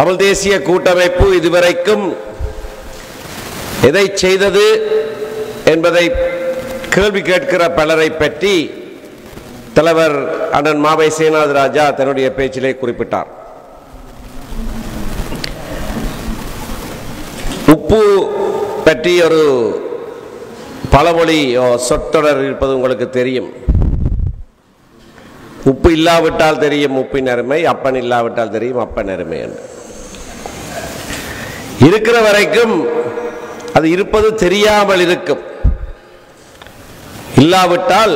தமிழ் தேசிய கூட்டமைப்பு இதுவரைக்கும் எதை செய்தது என்பதை கேள்வி கேட்கிற பலரை பற்றி தலைவர் அண்ணன் மாவை சேனாத் ராஜா தன்னுடைய பேச்சிலே குறிப்பிட்டார். உப்பு பற்றி ஒரு பழமொழி ஓ, சொற்றொடர் இருப்பது உங்களுக்கு தெரியும். உப்பு இல்லாவிட்டால் தெரியும் உப்பின் அருமை அப்பன் இல்லாவிட்டால் தெரியும் அப்பன் அருமை என்று. இருக்கிற வரைக்கும் அது இருப்பது தெரியாமல் இருக்கும். இல்லாவிட்டால்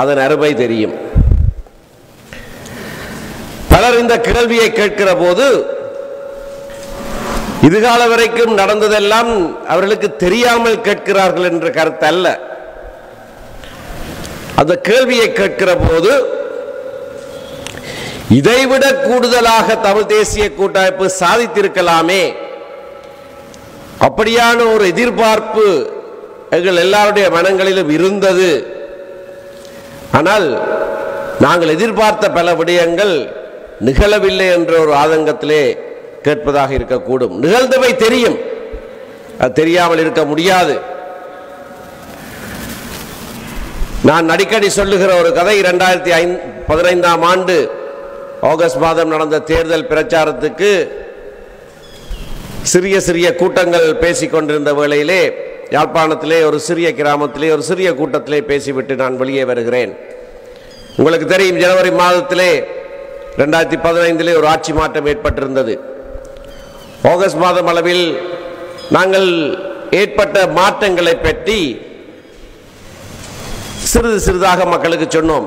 அதன் அருமை தெரியும். பலர் இந்த கேள்வியை கேட்கிற போது இதுகால வரைக்கும் நடந்ததெல்லாம் அவர்களுக்கு தெரியாமல் கேட்கிறார்கள் என்ற கருத்து அல்ல. அந்த கேள்வியை கேட்கிற போது இதைவிட கூடுதலாக தமிழ் தேசிய கூட்டமைப்பு சாதித்திருக்கலாமே. அப்படியான ஒரு எதிர்பார்ப்பு எங்கள் எல்லாருடைய மனங்களிலும் இருந்தது. ஆனால் நாங்கள் எதிர்பார்த்த பல விடயங்கள் நிகழவில்லை என்ற ஒரு ஆதங்கத்திலே கேட்பதாக இருக்கக்கூடும். நிகழ்ந்தவை தெரியும். அது தெரியாமல் இருக்க முடியாது. நான் அடிக்கடி சொல்லுகிற ஒரு கதை இரண்டாயிரத்தி ஐந்து பதினைந்தாம் ஆண்டு ஆகஸ்ட் மாதம் நடந்த தேர்தல் பிரச்சாரத்துக்கு சிறிய சிறிய கூட்டங்கள் பேசிக்கொண்டிருந்த வேளையிலே யாழ்ப்பாணத்திலே ஒரு சிறிய கிராமத்திலே ஒரு சிறிய கூட்டத்திலே பேசிவிட்டு நான் வெளியே வருகிறேன். உங்களுக்கு தெரியும் ஜனவரி மாதத்திலே ரெண்டாயிரத்தி பதினைந்திலே ஒரு ஆட்சி மாற்றம் ஏற்பட்டிருந்தது. ஆகஸ்ட் மாதம் அளவில் நாங்கள் ஏற்பட்ட மாற்றங்களை பற்றி சிறிது சிறிதாக மக்களுக்கு சொன்னோம்.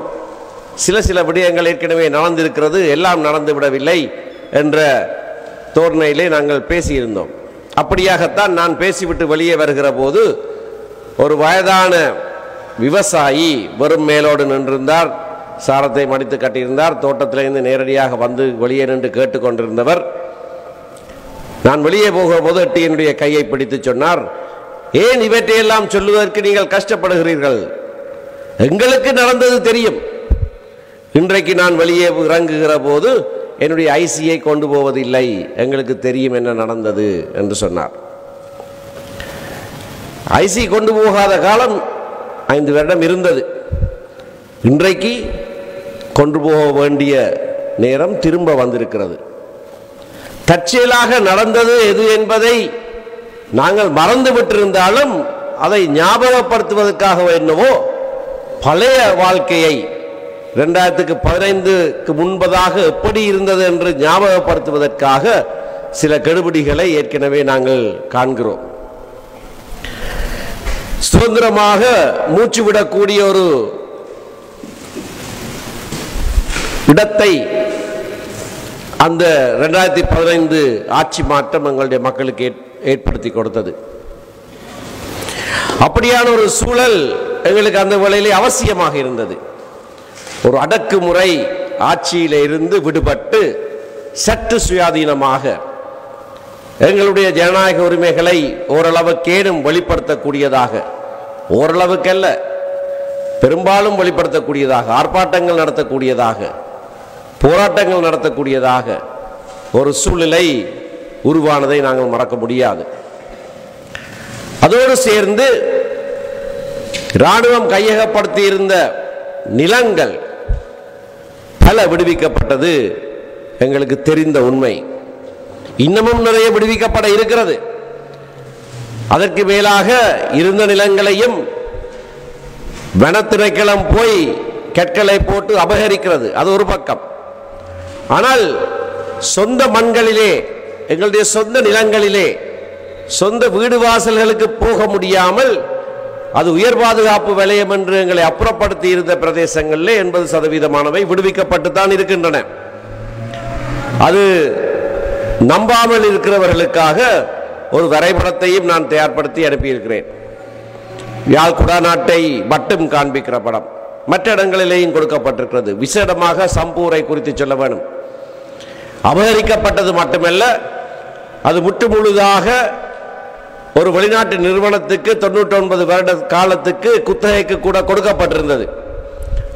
சில சில விடயங்கள் ஏற்கனவே நடந்திருக்கிறது எல்லாம் நடந்து விடவில்லை என்ற தோரணையிலே நாங்கள் பேசியிருந்தோம். அப்படியாகத்தான் நான் பேசிவிட்டு வெளியே வருகிற போது ஒரு வயதான விவசாயி வெறும் மேலோடு நின்றிருந்தார் சாரத்தை மடித்து கட்டியிருந்தார் தோட்டத்திலிருந்து நேரடியாக வந்து வெளியே நின்று கேட்டுக்கொண்டிருந்தவர் நான் வெளியே போகிற போது எட்டி கையை பிடித்து சொன்னார் ஏன் இவற்றையெல்லாம் சொல்லுவதற்கு நீங்கள் கஷ்டப்படுகிறீர்கள்? எங்களுக்கு நடந்தது தெரியும். இன்றைக்கு நான் வெளியே இறங்குகிற போது என்னுடைய ஐசியை கொண்டு போவதில்லை. எங்களுக்கு தெரியும் என்ன நடந்தது என்று சொன்னார். ஐசி கொண்டு போகாத காலம் ஐந்து வருடம் இருந்தது. இன்றைக்கு கொண்டு போக வேண்டிய நேரம் திரும்ப வந்திருக்கிறது. தற்செயலாக நடந்தது எது என்பதை நாங்கள் மறந்து விட்டிருந்தாலும் அதை ஞாபகப்படுத்துவதற்காக என்னவோ பழைய வாழ்க்கையை ரெண்டாயிரத்துக்கு பதினைந்துக்கு முன்பதாக எப்படி இருந்தது என்று ஞாபகப்படுத்துவதற்காக சில கெடுபிடிகளை ஏற்கனவே நாங்கள் காண்கிறோம். சுதந்திரமாக மூச்சு விடக்கூடிய ஒரு இடத்தை அந்த ரெண்டாயிரத்தி பதினைந்து ஆட்சி மாற்றம் எங்களுடைய மக்களுக்கு ஏற்- ஏற்படுத்தி கொடுத்தது. அப்படியான ஒரு சூழல் எங்களுக்கு அந்த வேளையிலே அவசியமாக இருந்தது. ஒரு அடக்குமுறை ஆட்சியில் இருந்து விடுபட்டு சற்று சுயாதீனமாக எங்களுடைய ஜனநாயக உரிமைகளை ஓரளவுக்கேனும் வெளிப்படுத்தக்கூடியதாக ஓரளவுக்கல்ல பெரும்பாலும் வெளிப்படுத்தக்கூடியதாக ஆர்ப்பாட்டங்கள் நடத்தக்கூடியதாக போராட்டங்கள் நடத்தக்கூடியதாக ஒரு சூழ்நிலை உருவானதை நாங்கள் மறக்க முடியாது. அதோடு சேர்ந்து இராணுவம் கையகப்படுத்தியிருந்த நிலங்கள் பல விடுவிக்கப்பட்டது. எங்களுக்கு தெரிந்த உண்மை. இன்னமும் நிறைய விடுவிக்கப்பட இருக்கிறது. அதற்கு மேலாக இருந்த நிலங்களையும் வனத்திணைக்களம் போய் கற்களை போட்டு அபகரிக்கிறது. அது ஒரு பக்கம். ஆனால் சொந்த மண்களிலே எங்களுடைய சொந்த நிலங்களிலே சொந்த வீடு வாசல்களுக்கு போக முடியாமல் அது உயர் பாதுகாப்பு வலயம் என்று எங்களை அப்புறப்படுத்தி இருந்த பிரதேசங்களில் எண்பது சதவீதமானவை விடுவிக்கப்பட்டு தான் இருக்கின்றன. அது நம்பாமல் இருக்கிறவர்களுக்காக ஒரு வரைபடத்தையும் நான் தயார்படுத்தி அனுப்பியிருக்கிறேன். யாழ் குடாநாட்டை மட்டும் காண்பிக்கிற படம். மற்ற இடங்களிலேயும் கொடுக்கப்பட்டிருக்கிறது. விசேடமாக சம்பூரை குறித்து சொல்ல வேணும். அபகரிக்கப்பட்டது மட்டுமல்ல அது முற்று முழுதாக ஒரு வெளிநாட்டு நிறுவனத்துக்கு தொண்ணூற்றி ஒன்பது வருட காலத்துக்கு குத்தகைக்கு கூட கொடுக்கப்பட்டிருந்தது.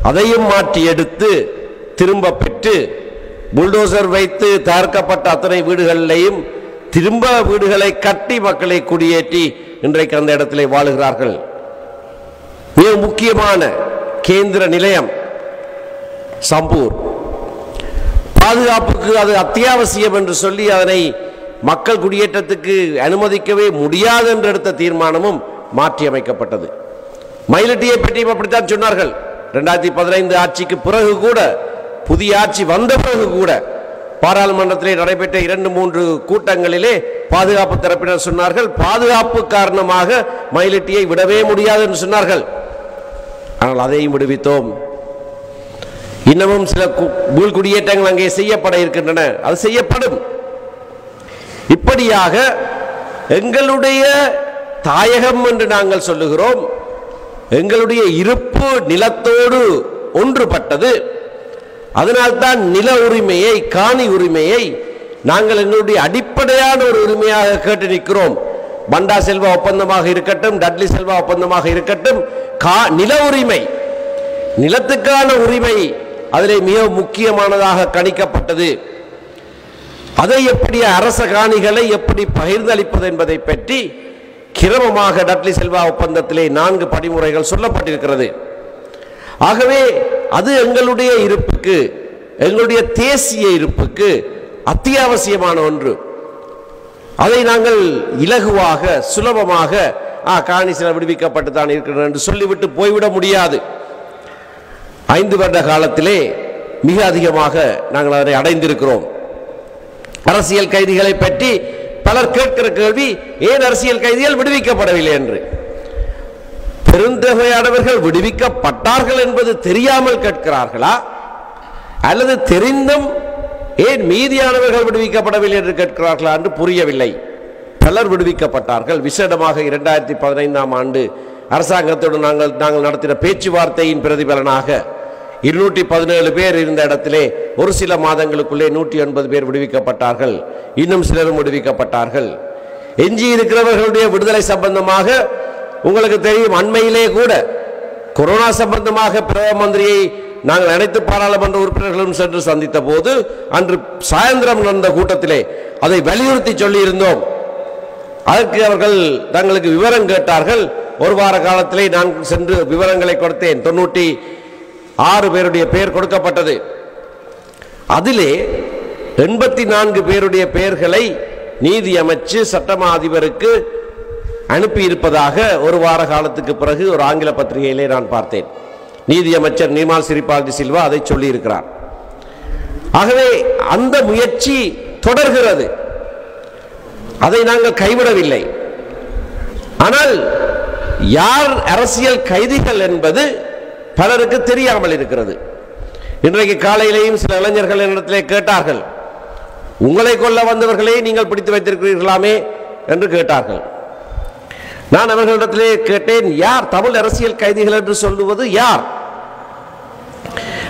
அதையும் மாற்றி எடுத்து திரும்ப பெற்று புல்டோசர் வைத்து தகர்க்கப்பட்ட அத்தனை வீடுகளிலையும் திரும்ப வீடுகளை கட்டி மக்களை குடியேற்றி இன்றைக்கு அந்த இடத்திலே வாழுகிறார்கள். மிக முக்கியமான கேந்திர நிலையம் சம்பூர். பாதுகாப்புக்கு அது அத்தியாவசியம் என்று சொல்லி அதனை மக்கள் குடியேற்றத்துக்கு அனுமதிக்கவே முடியாது என்று எடுத்த தீர்மானமும் மாற்றி அமைக்கப்பட்டது. மயிலட்டியை பற்றியும் அப்படித்தான் சொன்னார்கள். ரெண்டாயிரத்தி பதினைந்து ஆட்சிக்கு பிறகு கூட புதிய ஆட்சி வந்த பிறகு கூட பாராளுமன்றத்திலே நடைபெற்ற இரண்டு மூன்று கூட்டங்களிலே பாதுகாப்பு தரப்பினர் சொன்னார்கள் பாதுகாப்பு காரணமாக மயிலட்டியை விடவே முடியாது என்று சொன்னார்கள். ஆனால் அதையும் விடுவித்தோம். இன்னமும் சில கு- குடியேற்றங்கள் அங்கே செய்யப்பட இருக்கின்றன. அது செய்யப்படும். இப்படியாக எங்களுடைய தாயகம் என்று நாங்கள் சொல்லுகிறோம். எங்களுடைய இருப்பு நிலத்தோடு ஒன்றுபட்டது. அதனால்தான் நில உரிமையை காணி உரிமையை நாங்கள் எங்களுடைய அடிப்படையான ஒரு உரிமையாக கேட்டு நிற்கிறோம். பண்டா செல்வா ஒப்பந்தமாக இருக்கட்டும் டட்லி செல்வா ஒப்பந்தமாக இருக்கட்டும் கா நில உரிமை. நிலத்துக்கான உரிமை அதிலே மிக முக்கியமானதாக கணிக்கப்பட்டது. அதை எப்படி அரச காணிகளை எப்படி பகிர்ந்தளிப்பது என்பதை பற்றி கிரமமாக டட்லி செல்வா ஒப்பந்தத்திலே நான்கு படிமுறைகள் சொல்லப்பட்டிருக்கிறது. ஆகவே அது எங்களுடைய இருப்புக்கு எங்களுடைய தேசிய இருப்புக்கு அத்தியாவசியமான ஒன்று. அதை நாங்கள் இலகுவாக சுலபமாக ஆ காணி சில விடுவிக்கப்பட்டு தான் இருக்கிறோம் என்று சொல்லிவிட்டு போய்விட முடியாது. ஐந்து வருட காலத்திலே மிக அதிகமாக நாங்கள் அதை அடைந்திருக்கிறோம். அரசியல் கைதிகளை பற்றி பலர் கேட்கிற கேள்வி ஏன் அரசியல் கைதிகள் விடுவிக்கப்படவில்லை? என்று. பெருந்தொகையானவர்கள் விடுவிக்கப்பட்டார்கள் என்பது தெரியாமல் கேட்கிறார்களா? அல்லது தெரிந்தும் ஏன் மீதியானவர்கள் விடுவிக்கப்படவில்லை என்று கேட்கிறார்களா என்று புரியவில்லை. பலர் விடுவிக்கப்பட்டார்கள். விசேடமாக இரண்டாயிரத்தி பதினைந்தாம் ஆண்டு அரசாங்கத்துடன் நாங்கள் நாங்கள் நடத்தின பேச்சுவார்த்தையின் பிரதிபலனாக இருநூற்றி பதினேழு பேர் இருந்த இடத்திலே ஒரு சில மாதங்களுக்குள்ளே நூற்றி ஒன்பது பேர் விடுவிக்கப்பட்டார்கள். இன்னும் சிலரும் விடுவிக்கப்பட்டார்கள். எஞ்சி இருக்கிறவர்களுடைய விடுதலை சம்பந்தமாக உங்களுக்கு தெரியும் அண்மையிலே கூட கொரோனா சம்பந்தமாக பிரதம மந்திரியை நாங்கள் அனைத்து பாராளுமன்ற உறுப்பினர்களும் சென்று சந்தித்த போது அன்று சாயந்தரம் நடந்த கூட்டத்திலே அதை வலியுறுத்தி சொல்லியிருந்தோம். அதற்கு அவர்கள் தங்களுக்கு விவரம் கேட்டார்கள். ஒரு வார காலத்திலே நான் சென்று விவரங்களை கொடுத்தேன். தொண்ணூற்றி ஆறு பேருடைய பெயர் கொடுக்கப்பட்டது. அதிலே எண்பத்தி நான்கு பேருடைய பெயர்களை நீதி அமைச்சு சட்டமா அதிபருக்கு அனுப்பியிருப்பதாக ஒரு வார காலத்துக்கு பிறகு ஒரு ஆங்கில பத்திரிகையிலே நான் பார்த்தேன். நீதி அமைச்சர் நிர்மால் சிறிபால் சில்வா அதை சொல்லியிருக்கிறார். ஆகவே அந்த முயற்சி தொடர்கிறது. அதை நாங்கள் கைவிடவில்லை. ஆனால் யார் அரசியல் கைதிகள் என்பது பலருக்கு தெரியாமல் இருக்கிறது. இன்றைக்கு காலையிலேயும் சில இளைஞர்கள் என்னிடத்திலே கேட்டார்கள் உங்களை கொல்ல வந்தவர்களே நீங்கள் பிடித்து வைத்திருக்கிறீர்களாமே? என்று கேட்டார்கள். நான் அவர்களிடத்திலே கேட்டேன் யார் தமிழ் அரசியல் கைதிகள் என்று சொல்லுவது யார்?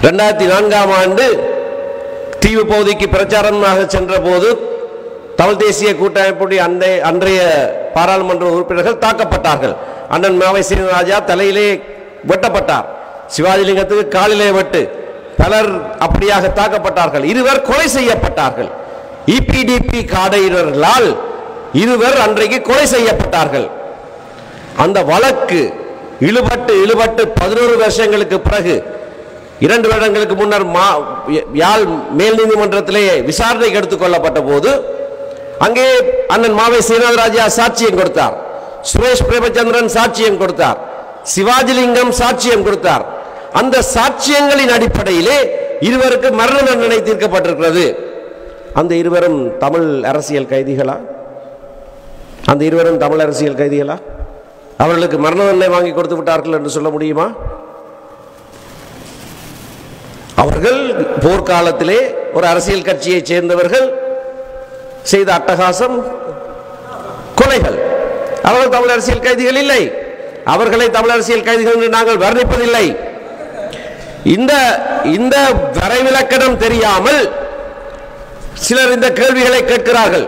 இரண்டாயிரத்தி நான்காம் ஆண்டு தீவு பகுதிக்கு பிரச்சாரமாக சென்ற போது தமிழ் தேசிய கூட்டமைப்புடைய அன்றைய அன்றைய பாராளுமன்ற உறுப்பினர்கள் தாக்கப்பட்டார்கள். அண்ணன் மாவை சீனராஜா தலையிலே வெட்டப்பட்டார். சிவாஜிலிங்கத்துக்கு காலிலே வெட்டு பலர் அப்படியாக தாக்கப்பட்டார்கள். இருவர் கொலை செய்யப்பட்டார்கள். இபிடிபி காடையினர்களால் இருவர் அன்றைக்கு கொலை செய்யப்பட்டார்கள். அந்த வழக்கு இழுபட்டு இழுபட்டு பதினோரு வருஷங்களுக்கு பிறகு இரண்டு வருடங்களுக்கு முன்னர் மா யாழ் மேல் நீதிமன்றத்திலே விசாரணைக்கு எடுத்துக் கொள்ளப்பட்ட போது அங்கே அண்ணன் மாவை சீனாதராஜா சாட்சியம் கொடுத்தார். சுரேஷ் பிரேமச்சந்திரன் சாட்சியம் கொடுத்தார். சிவாஜிலிங்கம் சாட்சியம் கொடுத்தார். அந்த சாட்சியங்களின் அடிப்படையிலே இருவருக்கு மரண தண்டனை தீர்க்கப்பட்டிருக்கிறது. அந்த இருவரும் தமிழ் அரசியல் கைதிகளா? அந்த இருவரும் தமிழ் அரசியல் கைதிகளா? அவர்களுக்கு மரண தண்டனை வாங்கி கொடுத்து விட்டார்கள் என்று சொல்ல முடியுமா? அவர்கள் போர்க்காலத்திலே ஒரு அரசியல் கட்சியை சேர்ந்தவர்கள் செய்த அட்டகாசம் கொலைகள். அவர்கள் தமிழ் அரசியல் கைதிகள் இல்லை. அவர்களை தமிழ் அரசியல் கைதிகள் என்று நாங்கள் வர்ணிப்பதில்லை. இந்த இந்த வரைவிலக்கணம் தெரியாமல் சிலர் இந்த கேள்விகளை கேட்கிறார்கள்.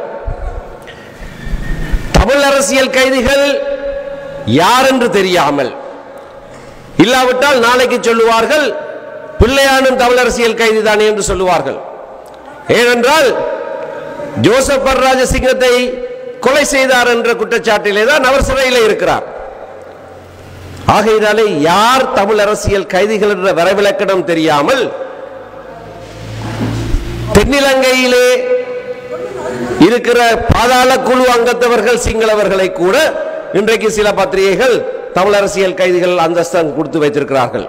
தமிழ் அரசியல் கைதிகள் யார் என்று தெரியாமல் இல்லாவிட்டால் நாளைக்கு சொல்லுவார்கள் பிள்ளையானும் தமிழ் அரசியல் கைதிதானே என்று சொல்லுவார்கள். ஏனென்றால் ஜோசப் ராஜசிங்கத்தை கொலை செய்தார் என்ற குற்றச்சாட்டிலே தான் அவர் சிறையில் இருக்கிறார். ஆகையினாலே யார் தமிழ் அரசியல் கைதிகள் என்ற வரைவிலக்கணம் தெரியாமல் தென்னிலங்கையிலே இருக்கிற பாதாள குழு அங்கத்தவர்கள் சிங்களவர்களை கூட இன்றைக்கு சில பத்திரிகைகள் தமிழ் அரசியல் கைதிகள் அந்தஸ்தம் கொடுத்து வைத்திருக்கிறார்கள்.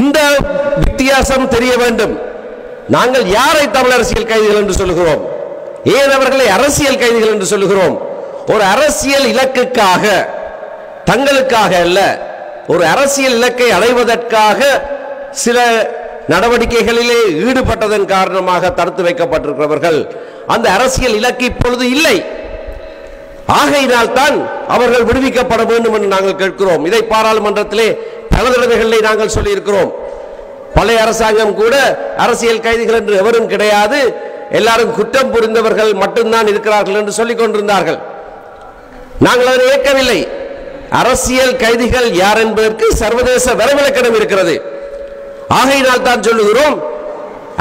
இந்த வித்தியாசம் தெரிய வேண்டும். நாங்கள் யாரை தமிழ் அரசியல் கைதிகள் என்று சொல்லுகிறோம்? ஏன் அவர்களை அரசியல் கைதிகள் என்று சொல்லுகிறோம்? ஒரு அரசியல் இலக்குக்காக தங்களுக்காக அல்ல ஒரு அரசியல் இலக்கை அடைவதற்காக சில நடவடிக்கைகளிலே ஈடுபட்டதன் காரணமாக தடுத்து வைக்கப்பட்டிருக்கிறவர்கள். அந்த அரசியல் இலக்கு இப்பொழுது இல்லை. ஆகையினால் தான் அவர்கள் விடுவிக்கப்பட வேண்டும் என்று நாங்கள் கேட்கிறோம். இதை பாராளுமன்றத்திலே பல தடவைகளிலே நாங்கள் சொல்லியிருக்கிறோம். பழைய அரசாங்கம் கூட அரசியல் கைதிகள் என்று எவரும் கிடையாது. எல்லாரும் குற்றம் புரிந்தவர்கள் மட்டும்தான் இருக்கிறார்கள் என்று சொல்லிக் கொண்டிருந்தார்கள். நாங்கள் அதை ஏற்கவில்லை. அரசியல் கைதிகள் யார் என்பதற்கு சர்வதேச வரைவிலக்கணம் இருக்கிறது. ஆகையினால் தான் சொல்லுகிறோம்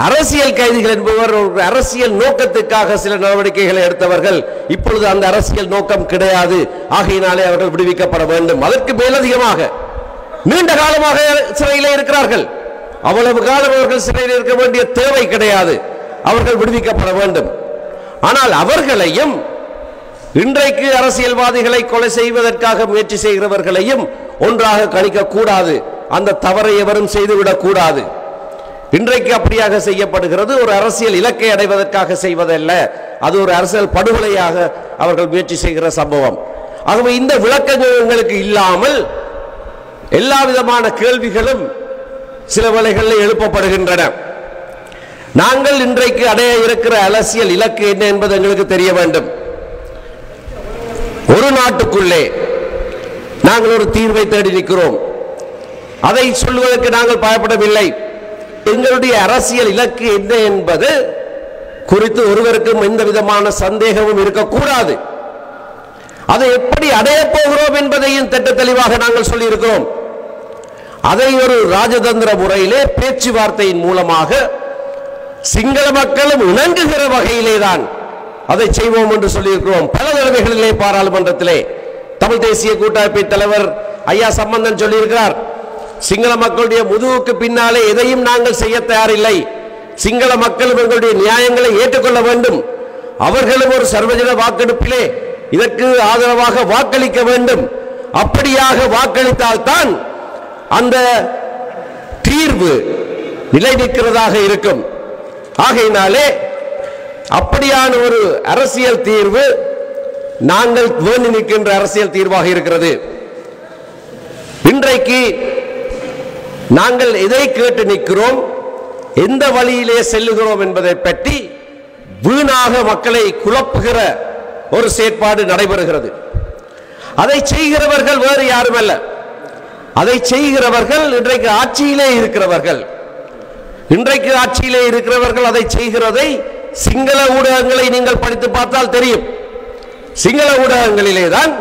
அரசியல் கைதிகள் என்பவர் அரசியல் நோக்கத்துக்காக சில நடவடிக்கைகளை எடுத்தவர்கள். இப்பொழுது அந்த அரசியல் நோக்கம் கிடையாது. ஆகையினாலே அவர்கள் விடுவிக்கப்பட வேண்டும். அதற்கு மேலதிகமாக நீண்ட காலமாக சிறையில் இருக்கிறார்கள். அவ்வளவு காலம் அவர்கள் சிறையில் இருக்க வேண்டிய தேவை கிடையாது. அவர்கள் விடுவிக்கப்பட வேண்டும். ஆனால் அவர்களையும் இன்றைக்கு அரசியல்வாதிகளை கொலை செய்வதற்காக முயற்சி செய்கிறவர்களையும் ஒன்றாக கணிக்க கூடாது அந்த தவறை எவரும் செய்துவிடக் கூடாது இன்றைக்கு அப்படியாக செய்யப்படுகிறது. ஒரு அரசியல் இலக்கை அடைவதற்காக செய்வதல்ல. அது ஒரு அரசியல் படுகொலையாக அவர்கள் முயற்சி செய்கிற சம்பவம். ஆகவே இந்த விளக்கங்கள் எங்களுக்கு இல்லாமல் எல்லா விதமான கேள்விகளும் சில வேளைகளில் எழுப்பப்படுகின்றன. நாங்கள் இன்றைக்கு அடைய இருக்கிற அரசியல் இலக்கு என்ன என்பது எங்களுக்கு தெரிய வேண்டும். ஒரு நாட்டுக்குள்ளே நாங்கள் ஒரு தீர்வை தேடி நிற்கிறோம். அதை சொல்வதற்கு நாங்கள் பயப்படவில்லை. எங்களுடைய அரசியல் இலக்கு என்ன என்பது குறித்து ஒருவருக்கும் எந்த விதமான சந்தேகமும் இருக்கக்கூடாது. அதை எப்படி அடையப் போகிறோம் என்பதையும் திட்ட தெளிவாக நாங்கள் சொல்லியிருக்கிறோம். அதை ஒரு ராஜதந்திர முறையிலே பேச்சுவார்த்தையின் மூலமாக சிங்கள மக்களும் இணங்குகிற வகையிலே தான் அதை செய்வோம் என்று சொல்லியிருக்கிறோம். பல நிலைமைகளிலே பாராளுமன்றத்திலே தமிழ் தேசிய கூட்டமைப்பை தலைவர் ஐயா சம்பந்தன் சொல்லியிருக்கிறார் சிங்கள மக்களுடைய முதுகுக்கு பின்னாலே எதையும் நாங்கள் செய்ய தயாரில்லை. சிங்கள மக்களும் எங்களுடைய நியாயங்களை ஏற்றுக்கொள்ள வேண்டும். அவர்களும் ஒரு சர்வஜன வாக்கெடுப்பிலே இதற்கு ஆதரவாக வாக்களிக்க வேண்டும். அப்படியாக வாக்களித்தால் தான் அந்த தீர்வு நிலை நிற்கிறதாக இருக்கும். ஆகையினாலே அப்படியான ஒரு அரசியல் தீர்வு நாங்கள் வேண்டி நிற்கின்ற அரசியல் தீர்வாக இருக்கிறது. இன்றைக்கு நாங்கள் எதை கேட்டு நிற்கிறோம் எந்த வழியிலே செல்லுகிறோம் என்பதை பற்றி வீணாக மக்களை குழப்புகிற ஒரு செயற்பாடு நடைபெறுகிறது. அதை செய்கிறவர்கள் வேறு யாரும் அல்ல அதை செய்கிறவர்கள் இன்றைக்கு ஆட்சியிலே இருக்கிறவர்கள். இன்றைக்கு ஆட்சியிலே இருக்கிறவர்கள் அதை செய்கிறதை சிங்கள ஊடகங்களை நீங்கள் படித்து பார்த்தால் தெரியும். சிங்கள ஊடகங்களிலே தான்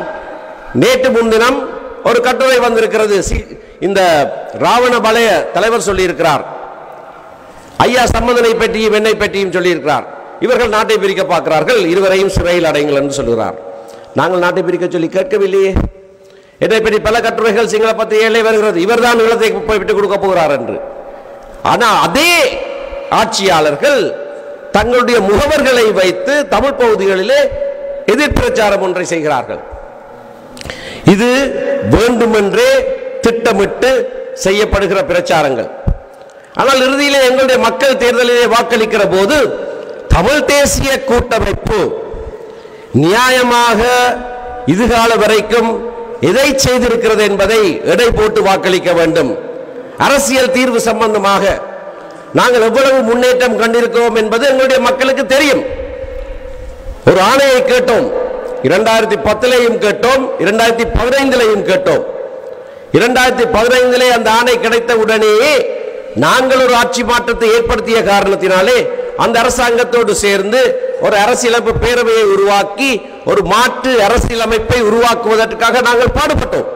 நேற்று முன்தினம் ஒரு கட்டுரை வந்திருக்கிறது. இந்த ராவண பலைய தலைவர் சொல்லியிருக்கிறார். ஐயா சம்பந்தனை பற்றியும் என்னை பற்றியும் சொல்லியிருக்கிறார். இவர்கள் நாட்டை பிரிக்க பார்க்கிறார்கள். இருவரையும் சிறையில் அடையுங்கள் என்று சொல்கிறார். நாங்கள் நாட்டை பிரிக்க சொல்லி கேட்கவில்லையே. என்னை பற்றி பல கட்டுரைகள் சிங்கள பத்திரிகையிலே வருகிறது. இவர்தான் நிலத்தை போய் விட்டு கொடுக்க போகிறார் என்று. ஆனால் அதே ஆட்சியாளர்கள் தங்களுடைய முகவர்களை வைத்து தமிழ் பகுதிகளிலே எதிர்பிரச்சாரம் ஒன்றை செய்கிறார்கள். இது வேண்டுமென்றே திட்டமிட்டு செய்யப்படுகிற பிரச்சாரங்கள். ஆனால் இறுதியிலே எங்களுடைய மக்கள் தேர்தலிலே வாக்களிக்கிற போது தமிழ் தேசிய கூட்டமைப்பு நியாயமாக இதுகால வரைக்கும் எதை செய்திருக்கிறது என்பதை எடை போட்டு வாக்களிக்க வேண்டும். அரசியல் தீர்வு சம்பந்தமாக நாங்கள் எவ்வளவு முன்னேற்றம் கண்டிருக்கிறோம் என்பது எங்களுடைய மக்களுக்கு தெரியும். ஒரு ஆணையை கேட்டோம். இரண்டாயிரத்தி பத்திலையும் கேட்டோம். இரண்டாயிரத்தி பதினைந்திலையும் கேட்டோம். இரண்டாயிரத்தி பதினைந்திலே அந்த ஆணை கிடைத்த உடனேயே நாங்கள் ஒரு ஆட்சி மாற்றத்தை ஏற்படுத்திய காரணத்தினாலே அந்த அரசாங்கத்தோடு சேர்ந்து ஒரு அரசியலமைப்பு பேரவையை உருவாக்கி ஒரு மாற்று அரசியலமைப்பை உருவாக்குவதற்காக நாங்கள் பாடுபட்டோம்.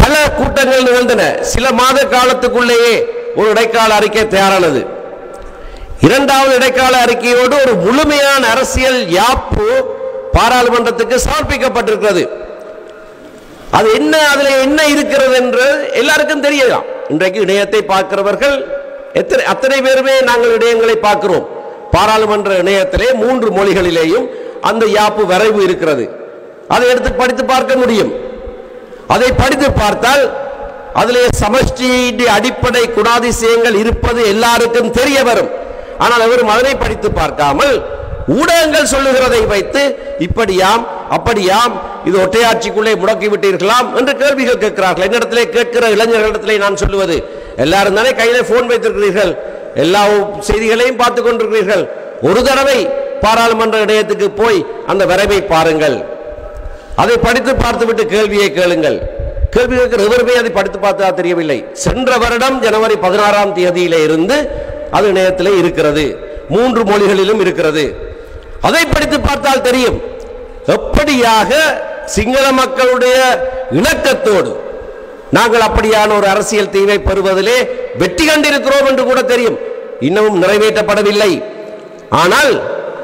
பல கூட்டங்கள் நிகழ்ந்தன. சில மாத காலத்துக்குள்ளேயே ஒரு இடைக்கால அறிக்கை தயாரானது. இரண்டாவது இடைக்கால அறிக்கையோடு ஒரு முழுமையான அரசியல் யாப்பு பாராளுமன்றத்துக்கு சமர்ப்பிக்கப்பட்டிருக்கிறது. அது என்ன அதில் என்ன இருக்கிறது என்று எல்லாருக்கும் தெரியலாம் இன்றைக்கு இணையத்தை பார்க்கிறவர்கள் எத்தனை அத்தனை பேருமே நாங்கள் இணையங்களை பார்க்கிறோம். பாராளுமன்ற இணையத்திலே மூன்று மொழிகளிலேயும் அந்த யாப்பு வரைவு இருக்கிறது. அதை எடுத்து படித்து பார்க்க முடியும். அதை படித்து பார்த்தால் அதிலே சமஷ்டியின் அடிப்படை குணாதிசயங்கள் இருப்பது எல்லாருக்கும் தெரிய வரும். ஆனால் அவரும் அதனை படித்து பார்க்காமல் ஊடகங்கள் சொல்லுகிறதை வைத்து இப்படியாம் அப்படியாம் இது ஒற்றையாட்சிக்குள்ளே முடக்கி விட்டீர்களாம் என்று கேள்விகள் கேட்கிறார்கள். என்னிடத்திலே கேட்கிற இளைஞர்களிடத்திலே நான் சொல்லுவது எல்லாரும் தானே கையில போன் வைத்திருக்கிறீர்கள். எல்லா செய்திகளையும் பார்த்து கொண்டிருக்கிறீர்கள். ஒரு தடவை பாராளுமன்ற இடையத்துக்கு போய் அந்த வரைவை பாருங்கள். அதை படித்து பார்த்துவிட்டு கேள்வியை கேளுங்கள். கேள்வி கேட்கிற எவருமே அதை படித்து பார்த்தா தெரியவில்லை. சென்ற வருடம் ஜனவரி பதினாறாம் தேதியில இருந்து அது இணையத்தில் இருக்கிறது. மூன்று மொழிகளிலும் இருக்கிறது. அதை படித்து பார்த்தால் தெரியும். எப்படியாக சிங்கள மக்களுடைய இணக்கத்தோடு நாங்கள் அப்படியான ஒரு அரசியல் தீவை பெறுவதிலே வெற்றி கண்டிருக்கிறோம் என்று கூட தெரியும். இன்னமும் நிறைவேற்றப்படவில்லை. ஆனால்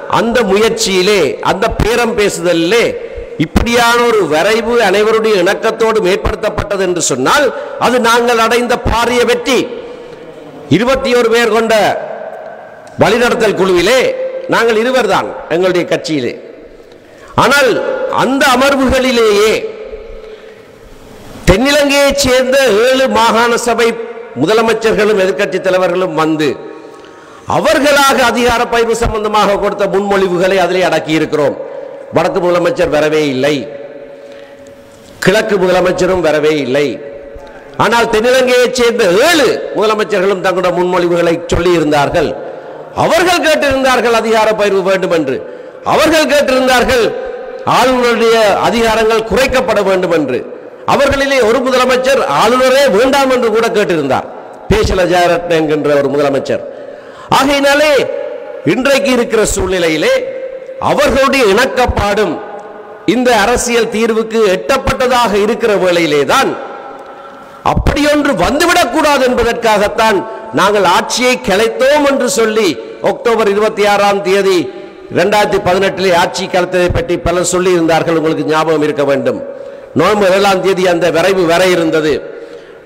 அந்த முயற்சியிலே அந்த பேரம் பேசுதலிலே இப்படியான ஒரு வரைவு அனைவருடைய இணக்கத்தோடு மேற்படுத்தப்பட்டது என்று சொன்னால் அது நாங்கள் அடைந்த பாரிய வெற்றி. இருபத்தி ஒரு பேர் கொண்ட வழிநடத்தல் குழுவிலே நாங்கள் இருவர் தான் எங்களுடைய கட்சியிலே. ஆனால் அந்த அமர்வுகளிலேயே தென்னிலங்கையைச் சேர்ந்த ஏழு மாகாண சபை முதலமைச்சர்களும் எதிர்க்கட்சி தலைவர்களும் வந்து அவர்களாக அதிகார பயிர்வு சம்பந்தமாக கொடுத்த முன்மொழிவுகளை அதிலே அடக்கி இருக்கிறோம் வடக்கு முதலமைச்சர் வரவே இல்லை. கிழக்கு முதலமைச்சரும் வரவே இல்லை. ஆனால் தென்னிலங்கையைச் சேர்ந்த ஏழு முதலமைச்சர்களும் தங்களுடைய முன்மொழிவுகளை சொல்லி இருந்தார்கள் அவர்கள் கேட்டிருந்தார்கள் அதிகார பயிர்வு வேண்டும் என்று அவர்கள் கேட்டிருந்தார்கள் ஆளுநருடைய அதிகாரங்கள் குறைக்கப்பட வேண்டும் என்று அவர்களிலே ஒரு முதலமைச்சர் ஆளுநரே வேண்டாம் என்று கூட கேட்டிருந்தார். பேசல ஜெயரத்ன என்கின்ற ஒரு முதலமைச்சர். ஆகையினாலே இன்றைக்கு இருக்கிற சூழ்நிலையிலே அவர்களுடைய இணக்கப்பாடும் இந்த அரசியல் தீர்வுக்கு எட்டப்பட்டதாக இருக்கிற வேளையிலே தான் அப்படியொன்று வந்துவிடக்கூடாது என்பதற்காகத்தான் நாங்கள் ஆட்சியை கிளைத்தோம் என்று சொல்லி அக்டோபர் இருபத்தி ஆறாம் தேதி இரண்டாயிரத்தி பதினெட்டிலே ஆட்சி கலைத்ததை பற்றி பலர் சொல்லி இருந்தார்கள் உங்களுக்கு ஞாபகம் இருக்க வேண்டும். நவம்பர் ஏழாம் தேதி அந்த விரைவு வர இருந்தது.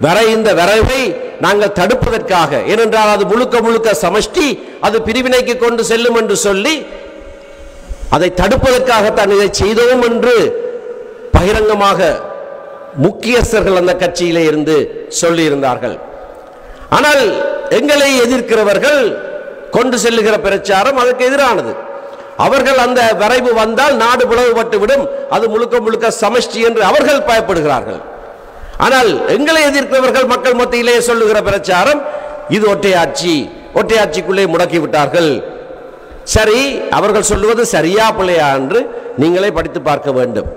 வர இந்த விரைவை நாங்கள் தடுப்பதற்காக ஏனென்றால் அது முழுக்க முழுக்க சமஷ்டி அது பிரிவினைக்கு கொண்டு செல்லும் என்று சொல்லி அதை தடுப்பதற்காகத்தான் இதை செய்தோம் என்று பகிரங்கமாக முக்கியஸ்தர்கள் அந்த கட்சியிலே இருந்து சொல்லியிருந்தார்கள். ஆனால் எங்களை எதிர்க்கிறவர்கள் கொண்டு செல்லுகிற பிரச்சாரம் அதற்கு எதிரானது. அவர்கள் அந்த வரைவு வந்தால் நாடு பிளவுபட்டுவிடும் அது முழுக்க முழுக்க சமஷ்டி என்று அவர்கள் பயப்படுகிறார்கள். ஆனால் எங்களை எதிர்க்கிறவர்கள் மக்கள் மத்தியிலே சொல்லுகிற பிரச்சாரம் இது ஒற்றையாட்சி ஒற்றையாட்சிக்குள்ளே முடக்கி விட்டார்கள். சரி அவர்கள் சொல்லுவது சரியா பிள்ளையா என்று நீங்களே படித்து பார்க்க வேண்டும்.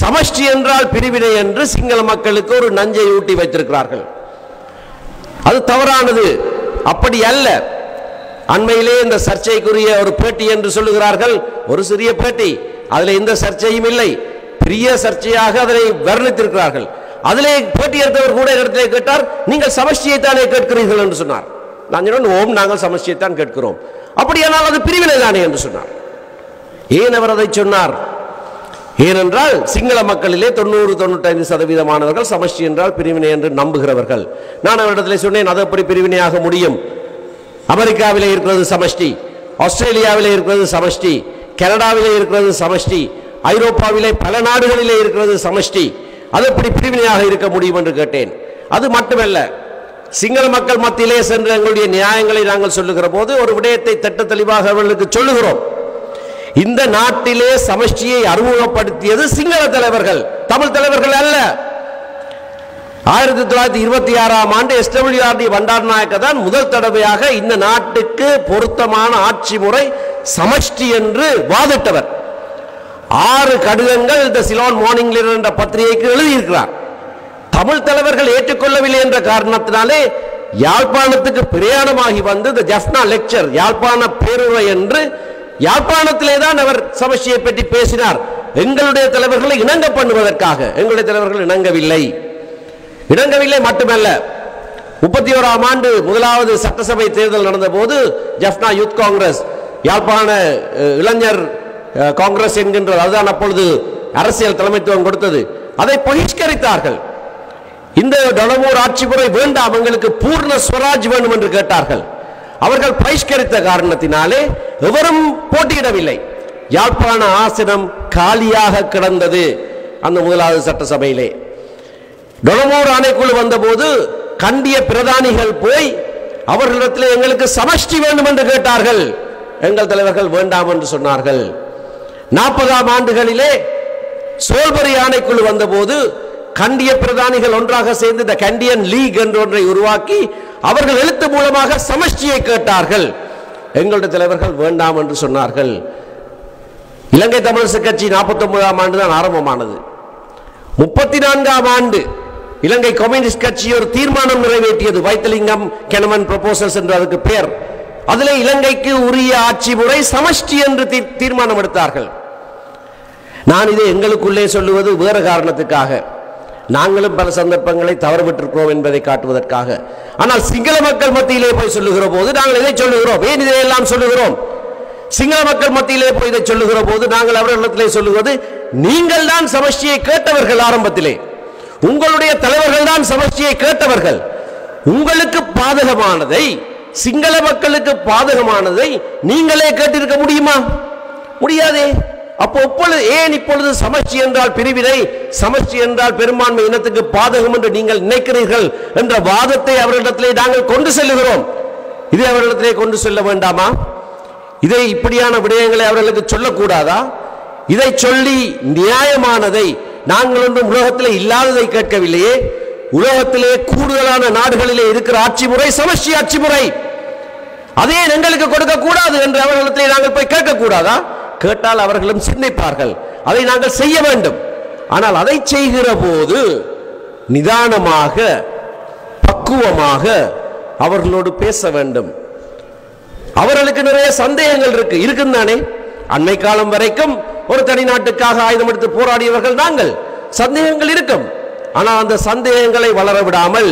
சமஷ்டி என்றால் பிரிவினை என்று சிங்கள மக்களுக்கு ஒரு நஞ்சை ஊட்டி வைத்திருக்கிறார்கள். அது தவறானது. அப்படி அல்ல. அண்மையிலே இந்த சர்ச்சைக்குரிய ஒரு பேட்டி என்று சொல்லுகிறார்கள். ஒரு சிறிய பேட்டி. அதில் எந்த சர்ச்சையும் இல்லை. பெரிய சர்ச்சையாக அதனை வர்ணித்திருக்கிறார்கள். அதிலே பேட்டி எடுத்தவர் கூட இடத்திலே கேட்டார் நீங்கள் சமஷ்டியை தானே கேட்கிறீர்கள்? என்று சொன்னார். நான் சொன்னேன் ஓம் நாங்கள் சமஷ்டியை தான் கேட்கிறோம். அப்படியானால் அது பிரிவினை தானே என்று சொன்னார். ஏன் அவர் அதை சொன்னார்? ஏனென்றால் சிங்கள மக்களிலே தொண்ணூறு தொண்ணூத்தைந்து சதவீதமானவர்கள் சமஷ்டி என்றால் பிரிவினை என்று நம்புகிறவர்கள். நான் அவரிடத்தில் சொன்னேன் அது எப்படி பிரிவினையாக முடியும்? அமெரிக்காவிலே இருக்கிறது சமஷ்டி ஆஸ்திரேலியாவிலே இருக்கிறது சமஷ்டி கனடாவிலே இருக்கிறது சமஷ்டி ஐரோப்பாவிலே பல நாடுகளிலே இருக்கிறது சமஷ்டி. அது எப்படி பிரிவினையாக இருக்க முடியும் என்று கேட்டேன். அது மட்டுமல்ல சிங்கள மக்கள் மத்தியிலே சென்று எங்களுடைய நியாயங்களை நாங்கள் சொல்லுகிற போது ஒரு விடயத்தை திட்ட தெளிவாக அவர்களுக்கு சொல்லுகிறோம். இந்த நாட்டிலே சமஷ்டியை அறிமுகப்படுத்தியது சிங்கள தலைவர்கள் தமிழ் தலைவர்கள் அல்ல. ஆயிரத்தி தொள்ளாயிரத்தி இருபத்தி ஆறாம் ஆண்டு எஸ்டபிள்யூஆர்டி பண்டார் நாயக்க தான் முதல் தடவையாக இந்த நாட்டுக்கு பொருத்தமான ஆட்சி முறை சமஷ்டி என்று வாதிட்டவர். ஆறு கடிதங்கள் இந்த சிலோன் மார்னிங் என்ற பத்திரிகைக்கு எழுதியிருக்கிறார். தமிழ் தலைவர்கள் ஏற்றுக்கொள்ளவில்லை என்ற காரணத்தினாலே யாழ்ப்பாணத்துக்கு பிரயாணமாகி வந்து இந்த ஜஃப்னா லெக்சர் யாழ்ப்பாண பேருரை என்று யாழ்ப்பாணத்திலே தான் அவர் சமஷ்டியை பற்றி பேசினார். எங்களுடைய தலைவர்களை இணங்க பண்ணுவதற்காக. எங்களுடைய தலைவர்கள் இணங்கவில்லை. இணங்கவில்லை மட்டுமல்ல முப்பத்தி ஓராம் ஆண்டு முதலாவது சட்டசபை தேர்தல் நடந்த போது ஜஃப்னா யூத் காங்கிரஸ் யாழ்ப்பாண இளைஞர் காங்கிரஸ் என்கின்ற அதுதான் அப்பொழுது அரசியல் தலைமைத்துவம் கொடுத்தது. அதை பகிஷ்கரித்தார்கள். இந்த டொலமூர் ஆட்சி முறை வேண்டாம் எங்களுக்கு பூர்ண ஸ்வராஜ் வேண்டும் என்று கேட்டார்கள். அவர்கள் பரிஷ்கரித்த காரணத்தினாலே எவரும் போட்டியிடவில்லை. யாழ்ப்பாண ஆசனம் காலியாக கிடந்தது அந்த முதலாவது சட்டசபையிலே. டொலமூர் ஆணைக்குழு வந்தபோது கண்டிய பிரதானிகள் போய் அவர்களிடத்தில் எங்களுக்கு சமஷ்டி வேண்டும் என்று கேட்டார்கள். எங்கள் தலைவர்கள் வேண்டாம் என்று சொன்னார்கள். நாற்பதாம் ஆண்டுகளிலே சோல்பரி ஆணைக்குழு வந்தபோது கண்டிய பிரதானிகள் ஒன்றாக சேர்ந்து இந்த கண்டியன் லீக் என்று ஒன்றை உருவாக்கி அவர்கள் எழுத்து மூலமாக சமஷ்டியை கேட்டார்கள். எங்களுடைய தலைவர்கள் வேண்டாம் என்று சொன்னார்கள். இலங்கை தமிழரசு கட்சி நாற்பத்தி ஒன்பதாம் ஆண்டு தான் ஆரம்பமானது. முப்பத்தி நான்காம் ஆண்டு இலங்கை கம்யூனிஸ்ட் கட்சி ஒரு தீர்மானம் நிறைவேற்றியது. வைத்தலிங்கம் கெனமன் ப்ரொபோசல்ஸ் என்று அதுக்கு பெயர். அதிலே இலங்கைக்கு உரிய ஆட்சி முறை சமஷ்டி என்று தீ- தீர்மானம் எடுத்தார்கள். நான் இதை எங்களுக்குள்ளே சொல்லுவது வேறு காரணத்துக்காக. நாங்களும் பல சந்தர்ப்பங்களை தவறுவிட்டிருக்கிறோம் என்பதை காட்டுவதற்காக. ஆனால் சிங்கள மக்கள் மத்தியிலே போய் சொல்லுகிற போது நாங்கள் இதை சொல்லுகிறோம். ஏன் இதையெல்லாம் சொல்லுகிறோம்? சிங்கள மக்கள் மத்தியிலே போய் இதை சொல்லுகிற போது நாங்கள் அவர்களிடத்திலே சொல்லுவது நீங்கள் தான் சமஷ்டியை கேட்டவர்கள் ஆரம்பத்திலே. உங்களுடைய தலைவர்கள் தான் சமஷ்டியை கேட்டவர்கள். உங்களுக்கு பாதகமானதை சிங்கள மக்களுக்கு பாதகமானதை நீங்களே கேட்டிருக்க முடியுமா? முடியாதே. அப்போ இப்பொழுது ஏன் இப்பொழுது சமஷ்டி என்றால் பிரிவினை? சமஷ்டி என்றால் பெரும்பான்மை இனத்துக்கு பாதகம் என்று நீங்கள் நினைக்கிறீர்கள் என்ற வாதத்தை அவர்களிடத்திலே நாங்கள் கொண்டு செல்லுகிறோம். இதை அவர்களிடத்திலே கொண்டு செல்ல வேண்டாமா? இதை இப்படியான விடயங்களை அவர்களுக்கு சொல்லக்கூடாதா? இதை சொல்லி நியாயமானதை நாங்கள் ஒன்றும் உலகத்தில் இல்லாததை கேட்கவில்லையே. உலகத்திலே கூடுதலான நாடுகளிலே இருக்கிற ஆட்சி முறை சமஷ்டி ஆட்சி முறை. அதே எங்களுக்கு கொடுக்க கூடாது என்று அவர்களிடத்திலே நாங்கள் போய் கேட்கக்கூடாதா? கேட்டால் அவர்களும் சிந்திப்பார்கள். அதை நாங்கள் செய்ய வேண்டும். ஆனால் அதை செய்கிற போது நிதானமாக பக்குவமாக அவர்களோடு பேச வேண்டும். அவர்களுக்கு நிறைய சந்தேகங்கள் இருக்கு. இருக்கும் தானே? அண்மை காலம் வரைக்கும் ஒரு தனி நாட்டுக்காக ஆயுதம் எடுத்து போராடியவர்கள் நாங்கள். சந்தேகங்கள் இருக்கும். ஆனால் அந்த சந்தேகங்களை வளர விடாமல்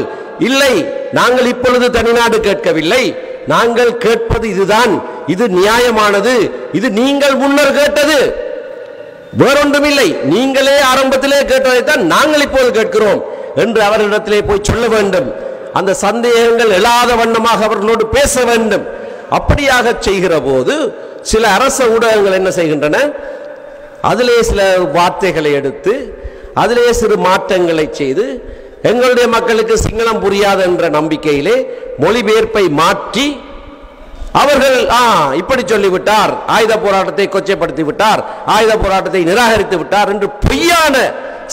இல்லை நாங்கள் இப்பொழுது தனிநாடு கேட்கவில்லை. நாங்கள் கேட்பது இதுதான். இது நியாயமானது. இது நீங்கள் முன்னர் கேட்டது. வேறொன்றும் இல்லை நீங்களே ஆரம்பத்திலே கேட்டதைத்தான் நாங்கள் இப்போது கேட்கிறோம் என்று அவர்களிடத்திலே போய் சொல்ல வேண்டும். அந்த சந்தேகங்கள் எழாத வண்ணமாக அவர்களோடு பேச வேண்டும். அப்படியாக செய்கிற போது சில அரச ஊடகங்கள் என்ன செய்கின்றன? அதிலே சில வார்த்தைகளை எடுத்து அதிலே சிறு மாற்றங்களை செய்து எங்களுடைய மக்களுக்கு சிங்களம் புரியாது என்ற நம்பிக்கையிலே மொழிபெயர்ப்பை மாற்றி அவர்கள் ஆ இப்படி சொல்லிவிட்டார். ஆயுத போராட்டத்தை கொச்சைப்படுத்தி விட்டார் ஆயுத போராட்டத்தை நிராகரித்து விட்டார் என்று பொய்யான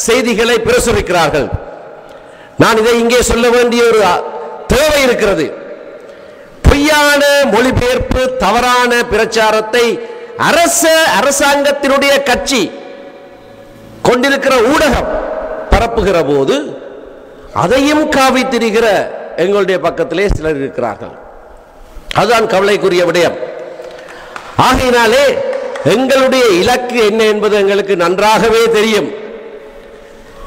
செய்திகளை பிரசுரிக்கிறார்கள். நான் இதை இங்கே சொல்ல வேண்டிய ஒரு தேவை இருக்கிறது. பொய்யான மொழிபெயர்ப்பு தவறான பிரச்சாரத்தை அரச அரசாங்கத்தினுடைய கட்சி கொண்டிருக்கிற ஊடகம் பரப்புகிற போது அதையும் காவி திரிகிற எங்களுடைய பக்கத்திலே சிலர் இருக்கிறார்கள். அதுதான் கவலைக்குரிய விடயம். ஆகையினாலே எங்களுடைய இலக்கு என்ன என்பது எங்களுக்கு நன்றாகவே தெரியும்.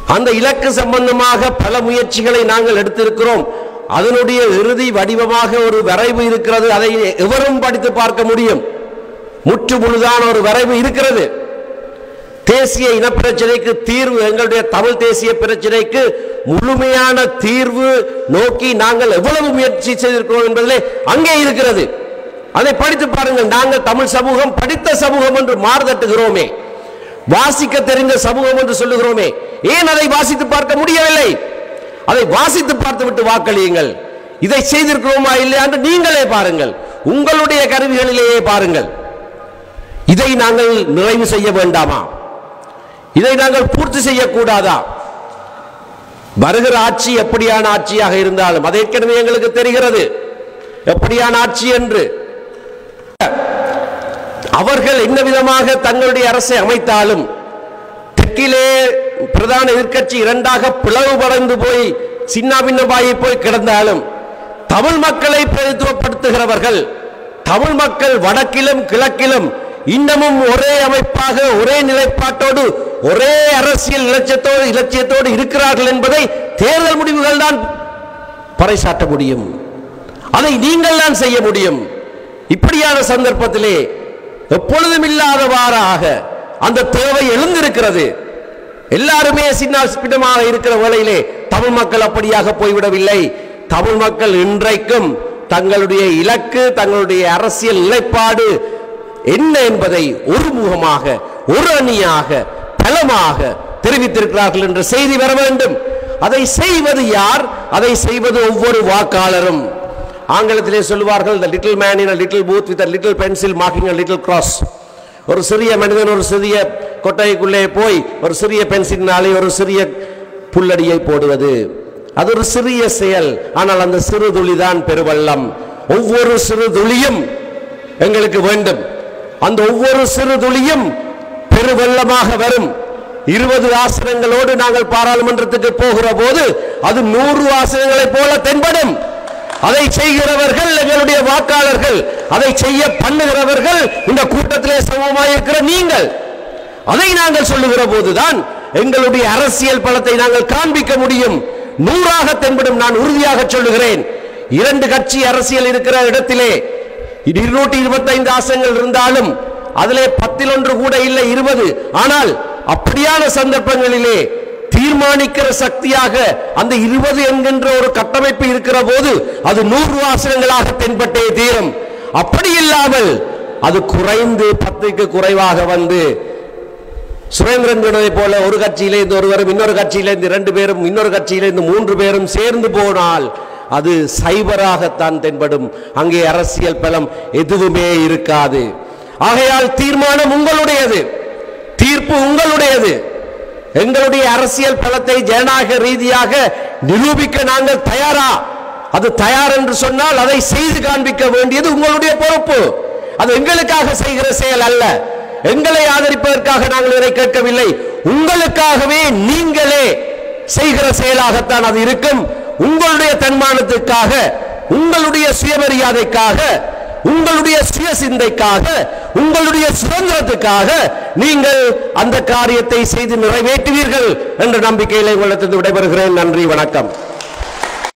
அந்த இலக்கு சம்பந்தமாக பல முயற்சிகளை நாங்கள் எடுத்திருக்கிறோம். அதனுடைய இறுதி வடிவமாக ஒரு வரைவு இருக்கிறது. அதை எவரும் படித்து பார்க்க முடியும். முற்று முழுதான ஒரு வரைவு இருக்கிறது. தேசிய இனப்பிரச்சனைக்கு தீர்வு எங்களுடைய தமிழ் தேசிய பிரச்சனைக்கு முழுமையான தீர்வு நோக்கி நாங்கள் எவ்வளவு முயற்சி செய்திருக்கிறோம் என்பதிலே அங்கே இருக்கிறது. அதை படித்து பாருங்கள் நாங்கள் தமிழ் சமூகம் படித்த சமூகம் என்று மாறுதட்டுகிறோமே வாசிக்க தெரிந்த சமூகம் என்று சொல்லுகிறோமே. ஏன் அதை வாசித்து பார்க்க முடியவில்லை? அதை வாசித்து பார்த்து விட்டு வாக்களியுங்கள். இதை செய்திருக்கிறோமா இல்லையா என்று நீங்களே பாருங்கள். உங்களுடைய கருவிகளிலேயே பாருங்கள். இதை நாங்கள் நிறைவு செய்ய வேண்டாமா? இதை நாங்கள் பூர்த்தி செய்யக்கூடாதா? வருகிற ஆட்சி எப்படியான ஆட்சியாக இருந்தாலும் அது ஏற்கனவே எங்களுக்கு தெரிகிறது. எப்படியான ஆட்சி என்று? அவர்கள் என்ன விதமாக தங்களுடைய அரசை அமைத்தாலும் தெற்கிலே பிரதான எதிர்க்கட்சி இரண்டாக பிளவுபடைந்து போய் சின்ன பின்னமாகி போய் கிடந்தாலும் தமிழ் மக்களை பிரதித்துவப்படுத்துகிறவர்கள் தமிழ் மக்கள் வடக்கிலும் கிழக்கிலும் இன்னமும் ஒரே அமைப்பாக ஒரே நிலைப்பாட்டோடு ஒரே அரசியல் இலட்சியத்தோடு இலட்சியத்தோடு இருக்கிறார்கள் என்பதை தேர்தல் முடிவுகள் தான் பறைசாட்ட முடியும். அதை நீங்கள் தான் செய்ய முடியும். இப்படியான சந்தர்ப்பத்திலே எப்பொழுதும் இல்லாதவாறாக அந்த தேவை எழுந்திருக்கிறது. எல்லாருமே சின்ன இருக்கிற வேளையிலே தமிழ் மக்கள் அப்படியாக போய்விடவில்லை. தமிழ் மக்கள் இன்றைக்கும் தங்களுடைய இலக்கு தங்களுடைய அரசியல் நிலைப்பாடு என்ன என்பதை ஒருமுகமாக ஒரு அணியாக பலமாக தெரிவித்திருக்கிறார்கள் என்ற செய்தி வர வேண்டும். அதை செய்வது யார்? அதை செய்வது ஒவ்வொரு வாக்காளரும். ஆங்கிலத்திலே சொல்லுவார்கள் the little man in a little booth little pencil little pencil marking a ஒரு சிறிய மனிதன் ஒரு சிறிய கொட்டைக்குள்ளே போய் ஒரு சிறிய பென்சிலினாலே ஒரு சிறிய புல்லடியை போடுவது. அது ஒரு சிறிய செயல் ஆனால் அந்த சிறு துளிதான் பெருவள்ளம். ஒவ்வொரு சிறு துளியும் எங்களுக்கு வேண்டும். அந்த ஒவ்வொரு சிறு துளியும் பெருவெள்ளமாக வரும். இருபது ஆசனங்களோடு நாங்கள் பாராளுமன்றத்துக்கு போகிற போது அது நூறு ஆசனங்களைப் போல தென்படும். அதை செய்கிறவர்கள் எங்களுடைய வாக்காளர்கள் அதை செய்ய பண்ணுகிறவர்கள் இந்த கூட்டத்திலே சமமாயிருக்கிற நீங்கள். அதை நாங்கள் சொல்லுகிற போதுதான் எங்களுடைய அரசியல் பலத்தை நாங்கள் காண்பிக்க முடியும். நூறாக தென்படும் நான் உறுதியாக சொல்லுகிறேன். இரண்டு கட்சி அரசியல் இருக்கிற இடத்திலே இருநூற்றி இருபத்தைந்து ஆசனங்கள் இருந்தாலும் அதிலே பத்தில் ஒன்று கூட இல்லை இருபது. ஆனால் அப்படியான சந்தர்ப்பங்களிலே தீர்மானிக்கிற சக்தியாக அந்த இருபது என்கின்ற ஒரு கட்டமைப்பு இருக்கிற போது அது நூறு ஆசனங்களாக தென்பட்டே தீரும். அப்படி இல்லாமல் அது குறைந்து பத்துக்கு குறைவாக வந்து சுரேந்திரன் போல ஒரு கட்சியிலேருந்து ஒருவரும் இன்னொரு கட்சியிலேருந்து இரண்டு பேரும் இன்னொரு கட்சியிலிருந்து மூன்று பேரும் சேர்ந்து போனால் அது சைபராகத்தான் தென்படும். அங்கே அரசியல் பலம் எதுவுமே இருக்காது. ஆகையால் தீர்மானம் உங்களுடையது. தீர்ப்பு உங்களுடையது. எங்களுடைய அரசியல் பலத்தை ஜனநாயக ரீதியாக நிரூபிக்க நாங்கள் தயாரா? அது தயார் என்று சொன்னால் அதை செய்து காண்பிக்க வேண்டியது உங்களுடைய பொறுப்பு. அது எங்களுக்காக செய்கிற செயல் அல்ல. எங்களை ஆதரிப்பதற்காக நாங்கள் இதை கேட்கவில்லை. உங்களுக்காகவே நீங்களே செய்கிற செயலாகத்தான் அது இருக்கும். உங்களுடைய தன்மானத்துக்காக உங்களுடைய சுயமரியாதைக்காக உங்களுடைய சுய சிந்தைக்காக உங்களுடைய சுதந்திரத்துக்காக நீங்கள் அந்த காரியத்தை செய்து நிறைவேற்றுவீர்கள் என்ற நம்பிக்கையில உங்களிடத்திலிருந்து விடைபெறுகிறேன். நன்றி வணக்கம்.